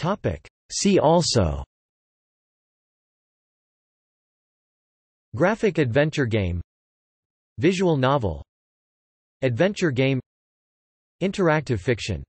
Topic. See also. Graphic adventure game. Visual novel. Adventure game. Interactive fiction.